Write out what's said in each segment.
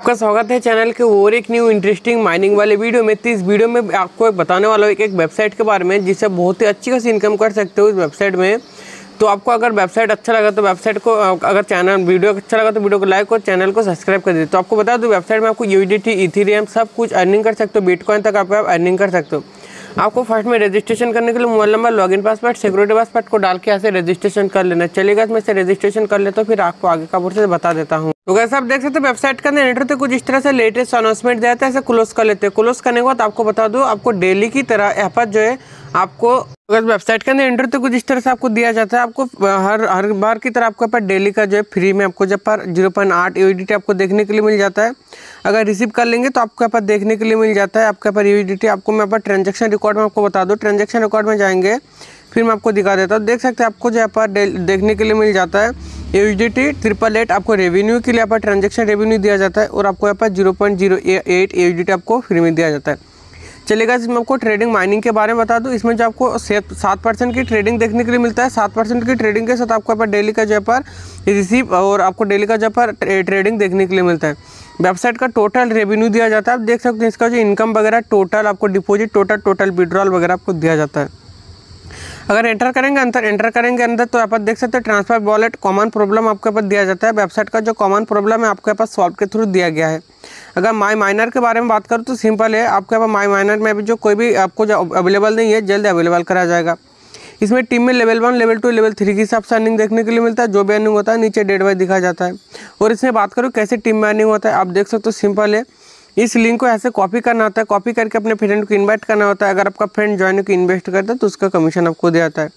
आपका स्वागत है चैनल के और एक न्यू इंटरेस्टिंग माइनिंग वाले वीडियो में। तो इस वीडियो में आपको एक बताने वाला हूँ एक, एक वेबसाइट के बारे में जिससे बहुत ही अच्छी खासी इनकम कर सकते हो इस वेबसाइट में। तो आपको अगर वेबसाइट अच्छा लगा तो वेबसाइट को अगर चैनल वीडियो अच्छा लगा तो वीडियो को लाइक और चैनल को सब्सक्राइब कर दीजिए। तो आपको बता दो वेबसाइट में आपको यू डी इथीरियम सब कुछ अर्निंग कर सकते हो बिटकॉइन तक आप अर्निंग कर सकते हो। आपको फ़र्स्ट में रजिस्ट्रेशन करने के लिए mobile number login password security password को डाल के यहाँ से रजिस्ट्रेशन कर लेना। चलेगा इसमें से रजिस्ट्रेशन कर ले तो फिर आपको आगे का प्रोसेस बता देता हूँ। तो कैसे आप देख सकते हैं वेबसाइट के एंटर तो कुछ इस तरह से लेटेस्ट अनाउंसमेंट दिया था ऐसे क्लोज कर लेते हैं। क्लोज करने के बाद आपको बता दो, आपको डेली की तरह यहाँ पर जो है, आपको अगर वेबसाइट के अंदर एंटर तो कुछ इस तरह से आपको दिया जाता है। आपको हर हर बार की तरह आपके पास डेली का जो है फ्री में आपको जब पर ज़ीरो पॉइंट आठ यू आपको देखने के लिए मिल जाता है। अगर रिसीव कर लेंगे तो आपके पास देखने के लिए मिल जाता है। आपके पास यू आपको मैं पर ट्रांजेक्शन रिकॉर्ड में आपको बता दूँ। ट्रांजेक्शन रिकॉर्ड में जाएँगे, फिर मैं आपको दिखा देता हूँ। देख सकते हैं आपको जो यहाँ पर देखने के लिए मिल जाता है। H D T triple eight आपको रेवेन्यू के लिए यहाँ पर ट्रांजेक्शन रेवेन्यू दिया जाता है और आपको यहाँ पर zero point zero eight H D T आपको फ्री में दिया जाता है। चलेगा, इसमें आपको ट्रेडिंग माइनिंग के बारे में बता दूँ। इसमें जो आपको सात परसेंट की ट्रेडिंग देखने के लिए मिलता है। सात परसेंट की ट्रेडिंग के साथ आपको यहाँ पर डेली का जो पर रिसीव और आपको डेली का जो पर ट्रेडिंग देखने के लिए मिलता है। वेबसाइट का टोटल रेवेन्यू दिया जाता है। आप देख सकते हैं, इसका जो इनकम वगैरह टोटल आपको डिपॉजिट टोटल टोटल विड्रॉल वगैरह आपको दिया जाता है। अगर एंटर करेंगे अंदर एंटर करेंगे अंदर तो आप देख सकते हैं ट्रांसफ़र वॉलेट कॉमन प्रॉब्लम आपके पास दिया जाता है। वेबसाइट का जो कॉमन प्रॉब्लम है, आपके पास सॉल्व के थ्रू दिया गया है। अगर माई माइनर के बारे में बात करूँ तो सिंपल है। आपके पास माई माइनर में भी जो कोई भी आपको जो अवेलेबल नहीं है, जल्द अवेलेबल करा जाएगा। इसमें टीम में level one level two level three के हिसाब से अर्निंग देखने के लिए मिलता है। जो भी अर्निंग होता है, नीचे डेट वाइज दिखा जाता है। और इसमें बात करूँ, कैसे टीम में अर्निंग होता है, आप देख सकते हो सिंपल है। इस लिंक को ऐसे कॉपी करना होता है कॉपी करके अपने फ्रेंड को इन्वाइट करना होता है। अगर आपका फ्रेंड ज्वाइन होकर इन्वेस्ट करता है तो उसका कमीशन आपको दिया जाता है।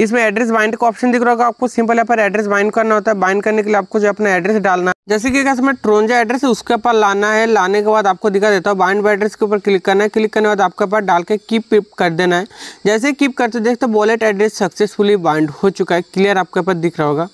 इसमें एड्रेस बाइंड का ऑप्शन दिख रहा होगा आपको। सिंपल यहाँ पर एड्रेस बाइंड करना होता है। बाइंड करने के लिए आपको जो अपना एड्रेस डालना है, जैसे कि इसमें ट्रोनजा एड्रेस है, उसके ऊपर लाना है। लाने के बाद आपको दिखा देता हूँ। बाइंड एड्रेस के ऊपर क्लिक करना है। क्लिक करने के बाद आपके पास डाल के कीप कर देना है। जैसे कीप करते, देखते वॉलेट एड्रेस सक्सेसफुली बाइंड हो चुका है। क्लियर आपके पास दिख रहा होगा।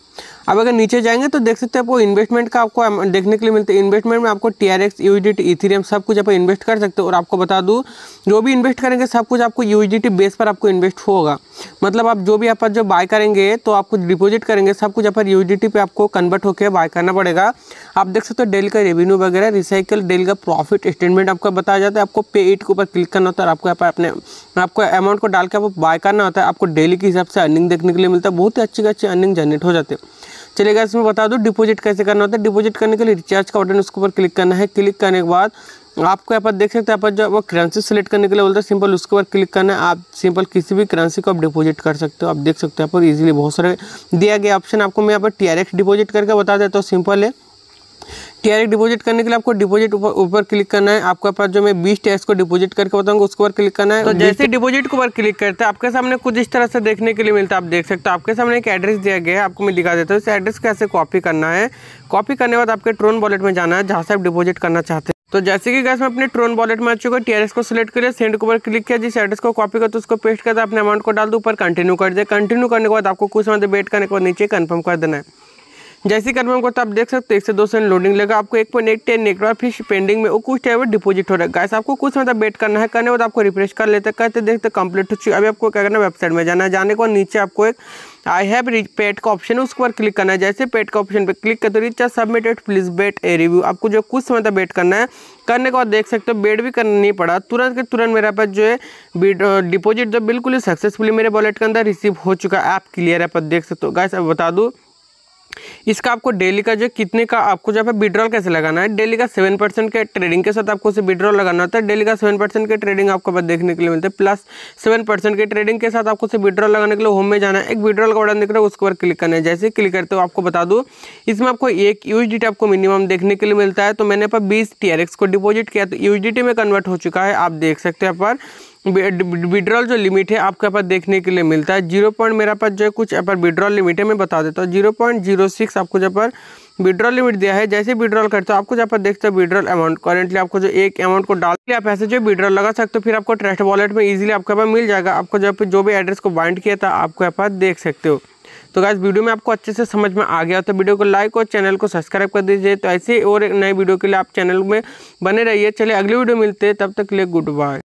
अब अगर नीचे जाएँगे तो देख सकते हैं आपको इन्वेस्टमेंट का आपको देखने के लिए मिलता है। इन्वेस्टमेंट में आपको टी आर एक्स इथीरियम सब कुछ आप इन्वेस्ट कर सकते हो। और आपको बता दूँ, जो भी इन्वेस्ट करेंगे, सब कुछ आपको यूजिटी बेस पर आपको इन्वेस्ट होगा। मतलब आप जो भी आप जो बाय करेंगे तो आपको डिपोजिट करेंगे, सब कुछ आप यूजिटी पे आपको कन्वर्ट होकर बाय करना पड़ेगा। आप देख सकते हो डेल का रेवेन्यू वगैरह रिसाइकल डेल का प्रॉफिट स्टेटमेंट आपको बताया जाता है। आपको पे इट के ऊपर क्लिक करना होता है आपको यहाँ पर अपने, आपको अमाउंट को डाल के आपको बाय करना होता है। आपको डेली के हिसाब से अर्निंग देखने के लिए मिलता है। बहुत ही अच्छी अच्छी अर्निंग जनरेट हो जाती है। चलेगा इसमें बता दूँ डिपोजिट कैसे करना होता है? डिपोजिट करने के लिए रिचार्ज का बटन उसके ऊपर क्लिक करना है। क्लिक करने के बाद, आपको यहाँ पर देख सकते हैं, यहाँ पर जो वो करेंसी सेलेक्ट करने के लिए बोलता है सिंपल उसके ऊपर क्लिक करना है। आप सिंपल किसी भी करेंसी को आप डिपॉजिट कर सकते हो। आप देख सकते हो यहाँ पर इजीली बहुत सारे दिया गया ऑप्शन आपको मैं यहाँ पर टी डिपॉजिट करके बता देता हूँ सिंपल है। टीआरएक्स डिपॉजिट करने के लिए आपको डिपॉजिट ऊपर क्लिक करना है। आपके पास जो मैं बीस टैक्स को डिपॉजिट करके बताऊँगा उसके ऊपर क्लिक करना है। तो जैसे डिपॉजिट के ऊपर क्लिक करते हैं आपके सामने कुछ इस तरह से देखने के लिए मिलता है। आप देख सकते हो आपके सामने एक एड्रेस दिया गया है आपको मैं दिखा देता हूँ। इस एड्रेस को ऐसे कॉपी करना है? कॉपी करने के बाद आपके ट्रोन वॉलेट में जाना है जहाँ से आप डिपॉजिट करना चाहते हैं। तो जैसे कि गैस मैं अपने ट्रोन वॉलेट में आ चुका टी टीआरएस को सिलेक्ट करिए सेंड के ऊपर क्लिक किया जिस एड्रेस को कॉपी कर तो उसको पेस्ट करते अपने अमाउंट को डाल दो ऊपर कंटिन्यू कर दे। कंटिन्यू करने के बाद आपको कुछ समय वेट करने के बाद नीचे कंफर्म कर देना है। जैसे कंफर्म करते आप देख सकते हैं, एक से दो सेकंड लोडिंग लेगा, आपको एक पॉइंट एट टेन एक फिर पेंडिंग में वो कुछ टाइम डिपॉजिट हो रहा है। गैस आपको कुछ मतलब वेट करना है, करने बाद आपको रिफ्रेश कर लेते कहते देखते कंप्लीट हो चुकी अभी आपको क्या करना वेबसाइट में जाना है, जाने के बाद नीचे आपको एक आई हैव पेड का ऑप्शन है, उसके ऊपर क्लिक करना है। जैसे पेड का ऑप्शन पे क्लिक करते recharge submitted please bet a review आपको जो कुछ समय तक वेट करना है, करने के बाद देख सकते हो बेट भी करना नहीं पड़ा। तुरंत के तुरंत मेरे पास जो है डिपॉजिट जो बिल्कुल ही सक्सेसफुली मेरे वॉलेट के अंदर रिसीव हो चुका है। ऐप क्लियर है पर देख सकते हो। गैस अब बता दूँ इसका आपको डेली का जो कितने का आपको जो है विड्रॉल कैसे लगाना है, डेली का सेवन परसेंट के ट्रेडिंग के साथ आपको उसे विड्रॉल लगाना होता है। डेली का सेवन परसेंट के ट्रेडिंग आपको देखने के लिए मिलता है। प्लस सेवन परसेंट के ट्रेडिंग के साथ आपको उसे विड्रॉल लगाने के लिए होम में जाना है। एक विड्रॉल का ऑर्डर दिख रहा है, उसके ऊपर क्लिक करना है। जैसे क्लिक करते हो, आपको बता दूँ, इसमें आपको एक यूज़ आपको मिनिमम देखने के लिए मिलता है। तो मैंने यहाँ पर बीस टी को डिपोजिट किया। तो यूज़ में कन्वर्ट हो चुका है। आप देख सकते हैं यहाँ पर विड्रॉल जो लिमिट है आपके पास देखने के लिए मिलता है। ज़ीरो पॉइंट मेरा पास जो है कुछ यहाँ पर विड्रॉल लिमिट है, मैं बता देता हूँ। ज़ीरो पॉइंट ज़ीरो सिक्स आपको जहाँ पर विड्रॉल लिमिट दिया है, जैसे विड्रॉल करते हो, आपको जहाँ पर देखते हो विड्रॉल अमाउंट। करेंटली आपको जो एक अमाउंट को डाल के आप ऐसे जो विड्रॉल लगा सकते हो, फिर आपको ट्रस्ट वॉलेट में इजीली आपके पास मिल जाएगा। आपको जहाँ पर जो भी एड्रेस को बाइंड किया था आपको यहाँ पर देख सकते हो। तो गाइस वीडियो में आपको अच्छे से समझ में आ गया तो वीडियो को लाइक और चैनल को सब्सक्राइब कर दीजिए। तो ऐसे और एक नए वीडियो के लिए आप चैनल में बने रहिए। चलिए, अगली वीडियो मिलते हैं, तब तक के लिए गुड बाय